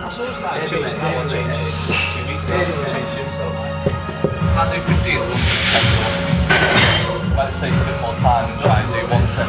muscles? Like yeah, change, yeah, change, two weeks ago, yeah, change gym, so can't do 15 is one ten. Might save a bit more time and try and do one ten,